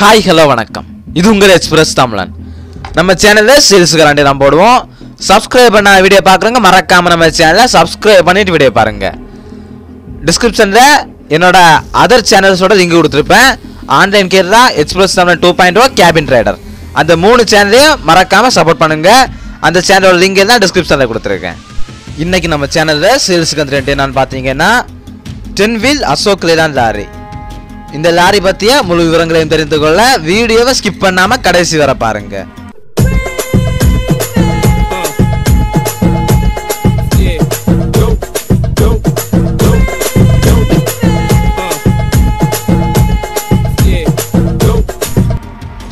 Hi hello வணக்கம். இது உங்கள் எக்ஸ்பிரஸ் தமிழன். நம்ம சேனலில் சேல்ஸுக்காண்டி தான் போடுவோம். சப்ஸ்கிரைப் பண்ண வீடியோ பார்க்குறவங்க மறக்காமல் நம்ம சேனலை சப்ஸ்கிரைப் பண்ணிவிட்டு வீடியோ பாருங்கள் டிஸ்கிரிப்ஷனில் என்னோட அதர் சேனல்ஸோட லிங்க் கொடுத்துருப்பேன். Online Kerala express Tamilan two point o cabin rider அந்த மூணு சேனலையும் மறக்காமல் சப்போர்ட் பண்ணுங்கள் அந்த சேனலோட லிங்க் தான் டிஸ்கிரிப்ஷனில் கொடுத்துருக்கேன். இன்றைக்கி நம்ம சேனலில் சேல்ஸுக்கு வந்து ரெண்டு என்னன்னு பார்த்தீங்கன்னா ten wheel Ashok Leyland lorry இந்த லாரி பற்றிய முழு விவரங்களையும் தெரிந்து கொள்ள வீடியோவை ஸ்கிப் பண்ணாம கடைசி வரை பாருங்க.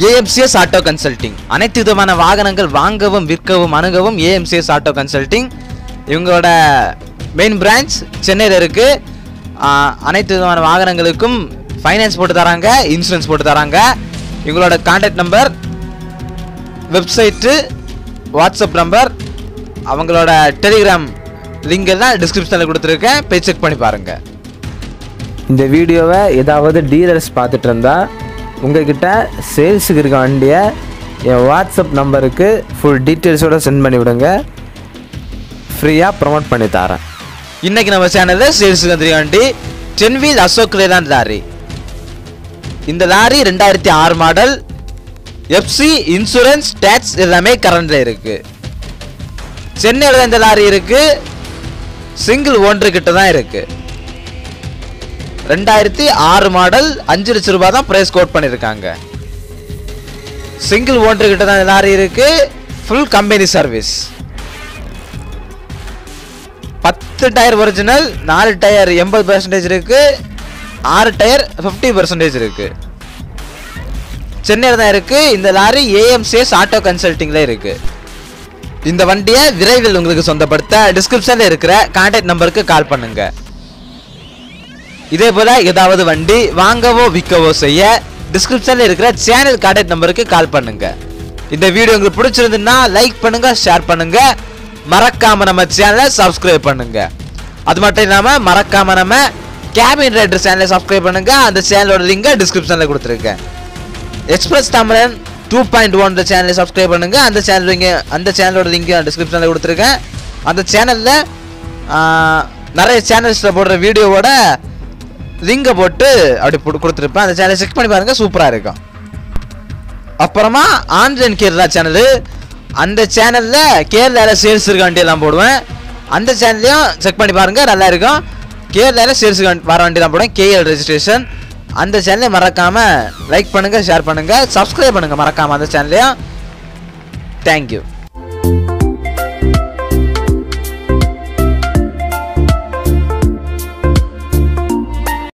ஏஎம்சிஎஸ் ஆட்டோ கன்சல்டிங் அனைத்து விதமான வாகனங்கள் வாங்கவும் விற்கவும் அணுகவும் ஏஎம்சிஎஸ் ஆட்டோ கன்சல்டிங் இவங்களோட மெயின் பிரான்ச் சென்னையில் இருக்குது அனைத்து விதமான வாகனங்களுக்கும் ஃபைனான்ஸ் போட்டு தராங்க இன்சூரன்ஸ் போட்டு தராங்க. இவங்களோட contact number website WhatsApp number அவங்களோட டெலிகிராம் லிங்க் எல்லாம் டிஸ்கிரிப்ஷனில் கொடுத்துருக்கேன். போய் செக் பண்ணி பாருங்கள் இந்த வீடியோவை ஏதாவது டீலர்ஸ் பார்த்துட்டு இருந்தா உங்ககிட்ட சேல்ஸுக்கு இருக்க வண்டியை என் வாட்ஸ்அப் நம்பருக்கு ஃபுல் டீட்டெயில்ஸோட சென்ட் பண்ணி விடுங்க. ஃப்ரீயாக ப்ரமோட் பண்ணி தரேன். இன்னைக்கு நம்ம சேனலில் சேல்ஸுக்கு வந்துருக்க வண்டி ten wheel Ashok Leyland lorry. இந்த லாரி ரெண்டாயிரத்தி ஆறு மாடல் எஃப்சி இன்சூரன்ஸ் டேக்ஸ் எல்லாமே கரண்டில் இருக்கு. சென்னையில் தான் இந்த லாரி இருக்கு. சிங்கிள் ஓன்று கிட்ட தான் இருக்கு. ரெண்டாயிரத்தி ஆறு மாடல் அஞ்சு லட்ச ரூபாய் தான் பிரைஸ் கோட் பண்ணியிருக்காங்க சிங்கிள் ஓன்று கிட்ட தான் லாரி இருக்கு. ஃபுல் கம்பெனி சர்வீஸ் பத்து டயர் ஒரிஜினல் நாலு டயர் எண்பது பர்சன்டேஜ் இருக்கு. ஆறு டயர் ஃபிஃப்டி பர்சன்டேஜ் இருக்கு. சென்னையில் தான் இருக்கு. இந்த லாரி ஏஎம்சிஎஸ் ஆட்டோ கன்சல்டிங்ல இருக்கு. இந்த வண்டியை விரைவில் உங்களுக்கு சொந்தப்படுத்த டிஸ்கிரிப்ஷன்ல இருக்கிற கான்டாக்ட் நம்பருக்கு கால் பண்ணுங்க. இதே போல ஏதாவது வண்டி வாங்கவோ விற்கவோ செய்ய டிஸ்கிரிப்ஷன்ல இருக்கிற சேனல் கான்டாக்ட் நம்பருக்கு கால் பண்ணுங்க. இந்த வீடியோ உங்களுக்கு பிடிச்சிருந்துன்னா லைக் பண்ணுங்க ஷேர் பண்ணுங்க. மறக்காம நம்ம சேனலை சப்ஸ்கிரைப் பண்ணுங்க. அது மட்டும் இல்லாமல் மறக்காம நம்ம கேபின் ரைடர் சேனலை சப்ஸ்கிரைப் பண்ணுங்க. அந்த சேனலோட லிங்கை டிஸ்கிரிப்ஷனில் கொடுத்துருக்கேன். Express Tamilan two point one சேனலை சப்ஸ்கிரைப் பண்ணுங்க. அந்த சேனல் லிங்க் அந்த சேனலோட லிங்க் டிஸ்கிரிப்ஷனில் கொடுத்துருக்கேன். அந்த சேனலில் நிறைய சேனல்ஸில் போடுற வீடியோவோட லிங்கை போட்டு அப்படி போட்டு கொடுத்துருப்பேன். அந்த சேனலை செக் பண்ணி பாருங்க. சூப்பராக இருக்கும். அப்புறமா ஆன்லைன் கேரளா சேனலு அந்த சேனலில் கேரளாவில் சேல்ஸ் இருக்க வண்டியெல்லாம் போடுவேன். அந்த சேனல்லையும் செக் பண்ணி பாருங்கள் நல்லா இருக்கும். கேரளாவில் சேல்ஸ் வர வண்டி தான் கேஎல் ரெஜிஸ்ட்ரேஷன் அந்த சேனலை மறக்காம லைக் பண்ணுங்க ஷேர் பண்ணுங்க சப்ஸ்கிரைப் பண்ணுங்க. மறக்காம அந்த சேனலையும் தேங்க்யூ